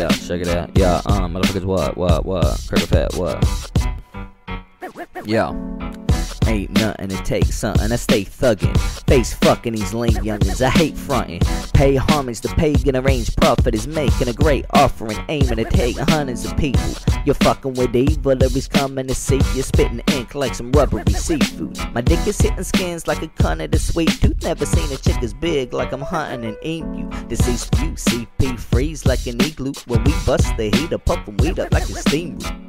Yeah, check it out. Yeah, um, motherfuckers, what, what, what? Cricket Fat, what? Yeah. Ain't nothing to take something, I stay thuggin'. Face fucking these lame youngins, I hate frontin'. Pay homage, the pagan arranged prophet is making a great offering, aiming to take hundreds of people. You're fucking with evil, he's coming to see you, spitting ink like some rubbery seafood. My dick is hitting skins like a cunt of the sweet tooth. Never seen a chick as big like I'm hunting an emu. Deceased view, CP freeze like an igloo. When we bust the heater, puffin' weed up like a steam room.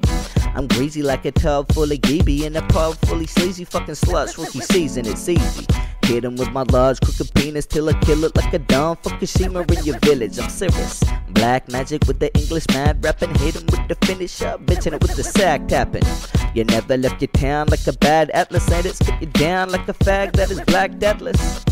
I'm greasy like a tub full of GB in a pub full of sleazy fucking sluts. Rookie season, it's easy. Hit him with my large crooked penis till I kill it like a dumb fucking shimmer in your village. I'm serious. Black magic with the English mad rapping. Hit him with the finish up, bitchin' it with the sack tapping. You never left your town like a bad atlas. And it's get you down like a fag that is black deathless.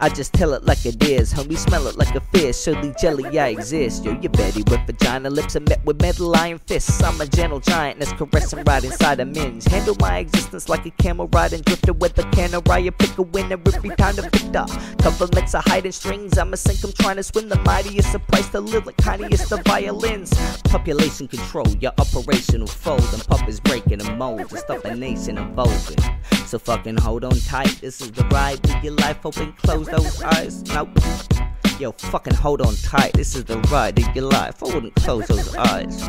I just tell it like it is, homie. Smell it like a fish. Surely jelly, I exist. Yo, you Betty with vagina lips and met with metal iron fists. I'm a gentle giant that's caressing right inside a minge. Handle my existence like a camel riding drifter with a can of riot. Pick a winner every time to pick victor. Compliments are hiding strings. I'm a sink, I'm trying to swim the mightiest of price to live tiniest of violins. Population control, your operational fold. And puppets breaking the mold. and stop the nation evolving. So fucking hold on tight. This is the ride with your life open close those eyes. Nope. Yo, fucking hold on tight. This is the ride of your life. I wouldn't close those eyes.